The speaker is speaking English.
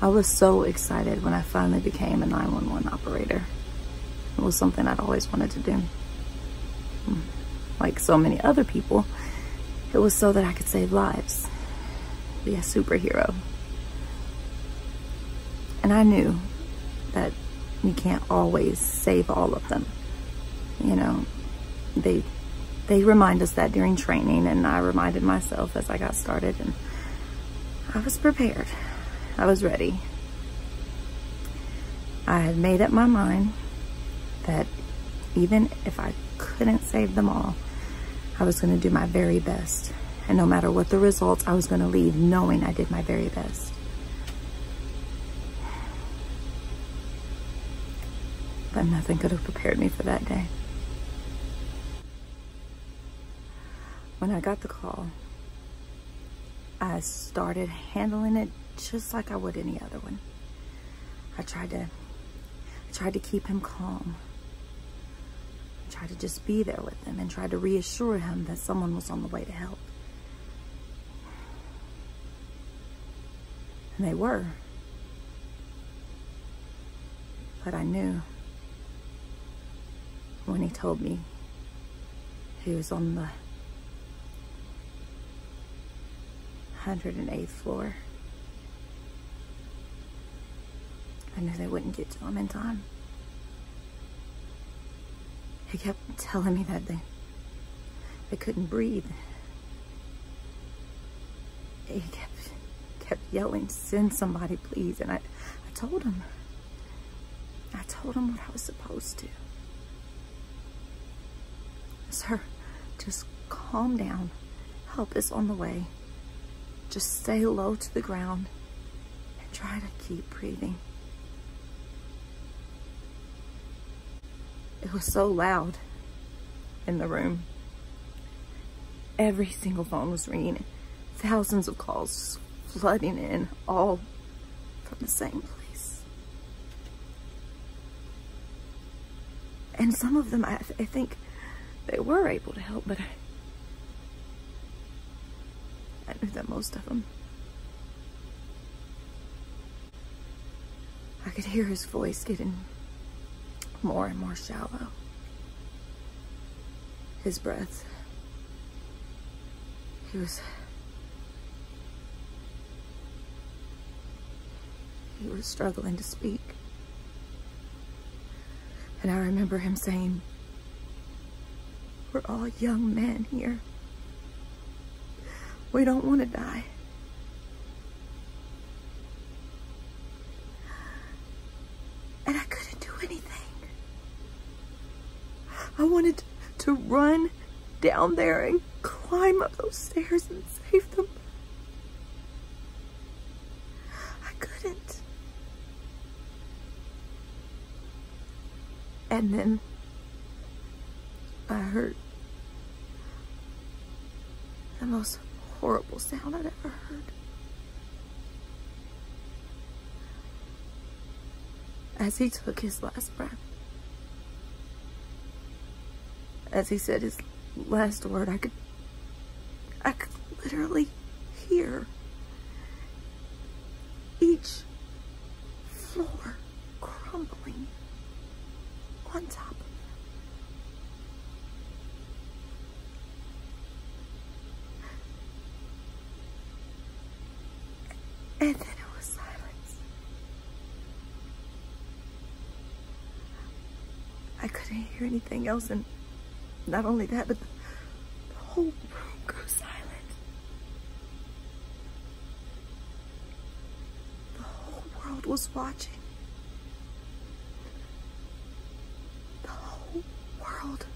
I was so excited when I finally became a 911 operator. It was something I'd always wanted to do. Mm. Like so many other people, it was so that I could save lives, be a superhero. And I knew that you can't always save all of them. You know, they they remind us that during training and I reminded myself as I got started and I was prepared. I was ready. I had made up my mind that even if I couldn't save them all, I was going to do my very best. And no matter what the results, I was going to leave knowing I did my very best. But nothing could have prepared me for that day. When I got the call, I started handling it just like I would any other one. I tried to I tried to keep him calm. I tried to just be there with him and tried to reassure him that someone was on the way to help. And they were. But I knew when he told me he was on the 108th floor. I knew they wouldn't get to him in time. He kept telling me that they they couldn't breathe. He kept kept yelling, send somebody please. And I, I told him. I told him what I was supposed to. Sir, just calm down. Help is on the way. Just stay low to the ground and try to keep breathing. It was so loud in the room. Every single phone was ringing. Thousands of calls flooding in, all from the same place. And some of them, I, I think they were able to help, but I, I knew that most of them. I could hear his voice getting more and more shallow. His breath. He was. He was struggling to speak. And I remember him saying, We're all young men here. We don't want to die. And I couldn't do anything. I wanted to run down there and climb up those stairs and save them. I couldn't. And then I heard the most horrible sound I'd ever heard. As he took his last breath, as he said his last word, I could, I could literally hear each floor crumbling on top And then it was silence. I couldn't hear anything else, and not only that, but the, the whole room grew silent. The whole world was watching. The whole world.